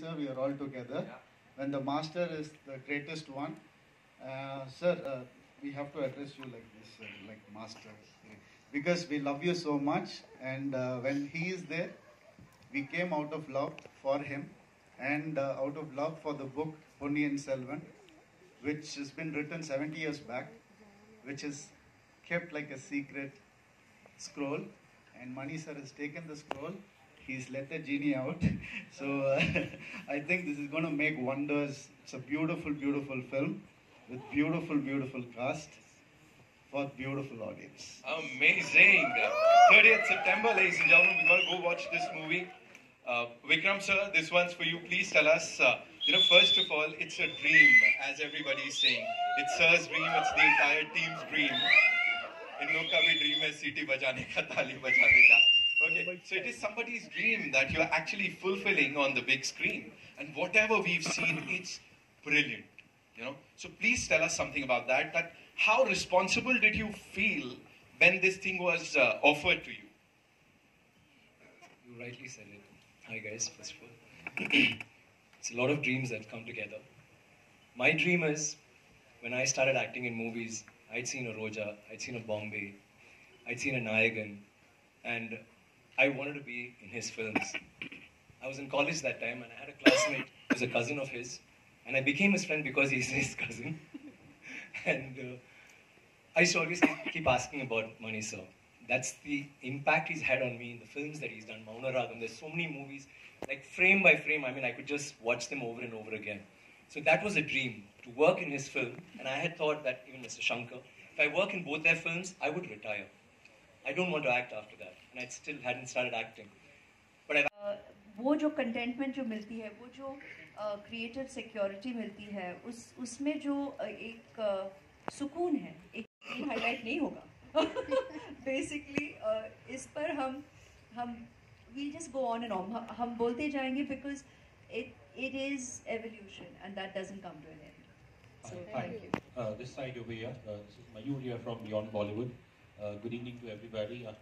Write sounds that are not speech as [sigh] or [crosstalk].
Sir, we are all together. When the master is the greatest one, uh, sir, uh, we have to address you like this, uh, like master, because we love you so much. And uh, when he is there, we came out of love for him, and uh, out of love for the book Ponniyin Selvan, which has been written 70 years back, which is kept like a secret scroll. And Mani sir has taken the scroll He's let the genie out. [laughs] So uh, [laughs] I think this is going to make wonders. It's a beautiful, beautiful film with beautiful, beautiful cast for beautiful audience. Amazing. 30th September, ladies and gentlemen, we're going to go watch this movie. Uh, Vikram sir, this one's for you. Please tell us, uh, you know, first of all, it's a dream, as everybody is saying. It's sir's dream, it's the entire team's dream. इन लोग का भी dream है सीटी बजाने का ताली बजाने का okay so it is somebody's dream that you're actually fulfilling on the big screen and whatever we've seen [laughs] it's brilliant you know so please tell us something about that that how responsible did you feel when this thing was uh, offered to you You rightly said it. Hi, guys, first of all. [clears throat] it's a lot of dreams that come together. My dream is when I started acting in movies, I'd seen a Roja, I'd seen a Bombay, I'd seen a Nayagan, and I wanted to be in his films. I was in college that time, and I had a classmate who was a cousin of his, and I became his friend because he's [laughs] his cousin. and uh, I used to always keep- asking about Mani sir. That's the impact he's had on me in the films that he's done. Mauna Ragam, there's so many movies, like frame by frame. I mean, I could just watch them over and over again. So that was a dream to work in his film. And I had thought that even Mr. Shankar, if I work in both their films, I would retire. I don't want to act after that. And I still hadn't started acting. But I've अ, वो जो containment जो मिलती है वो जो creative security मिलती है उस उसमें जो अ, एक अ, सुकून है एक हाईलाइट नहीं होगा [laughs] बेसिकली इस पर हम हम we just go on and on हम बोलते जाएंगे because it it is evolution and that doesn't come to N and So, Hi. thank you. Uh, this side over here, uh, this is Mayur here from Beyond Bollywood. Uh, good evening to everybody. Uh,